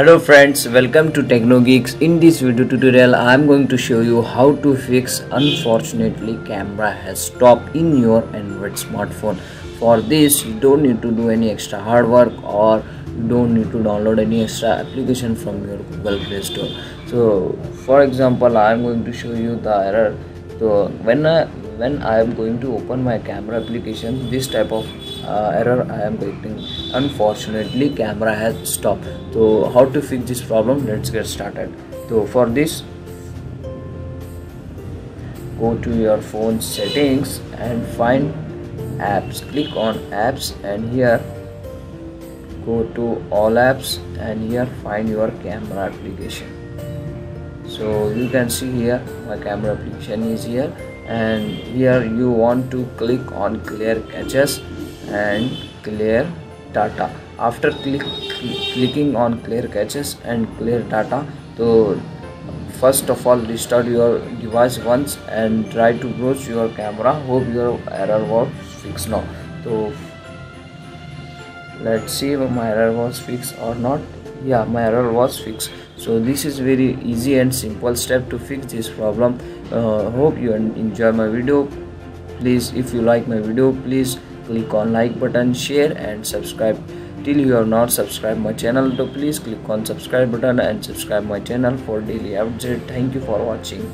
Hello friends, welcome to TechnoGeeks. In this video tutorial, I am going to show you how to fix unfortunately camera has stopped in your Android smartphone. For this, you don't need to do any extra hard work or you don't need to download any extra application from your Google Play Store. So, for example, I am going to show you the error. So, when I when I am going to open my camera application, this type of uh, error I am getting unfortunately camera has stopped. So how to fix this problem? Let's get started. So for this go to your phone settings and find apps. Click on apps and here go to all apps and here find your camera application. So you can see here my camera application is here. And here you want to click on clear caches and clear data. After click, clicking on clear caches and clear data so first of all restart your device once and try to browse your camera. Hope your error was fixed now. So let's see if my error was fixed or not. Yeah my error was fixed. So this is very easy and simple step to fix this problem. Uh, hope you enjoy my video. Please if you like my video please click on like button share and subscribe. Till you have not subscribed my channel so please click on subscribe button and subscribe my channel for daily update. Thank you for watching